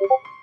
you